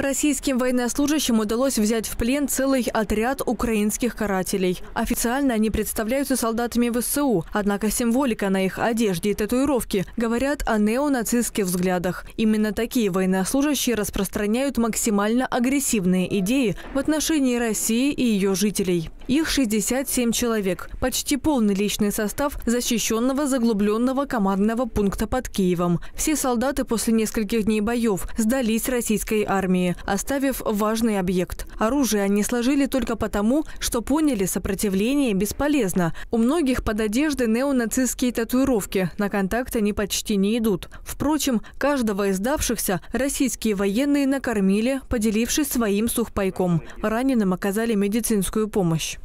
Российским военнослужащим удалось взять в плен целый отряд украинских карателей. Официально они представляются солдатами ВСУ, однако символика на их одежде и татуировке говорят о неонацистских взглядах. Именно такие военнослужащие распространяют максимально агрессивные идеи в отношении России и ее жителей. Их 67 человек, почти полный личный состав защищенного заглубленного командного пункта под Киевом. Все солдаты после нескольких дней боев сдались российской армии, оставив важный объект. Оружие они сложили только потому, что поняли, сопротивление бесполезно. У многих под одеждой неонацистские татуировки, на контакт они почти не идут. Впрочем, каждого из сдавшихся российские военные накормили, поделившись своим сухпайком. Раненым оказали медицинскую помощь.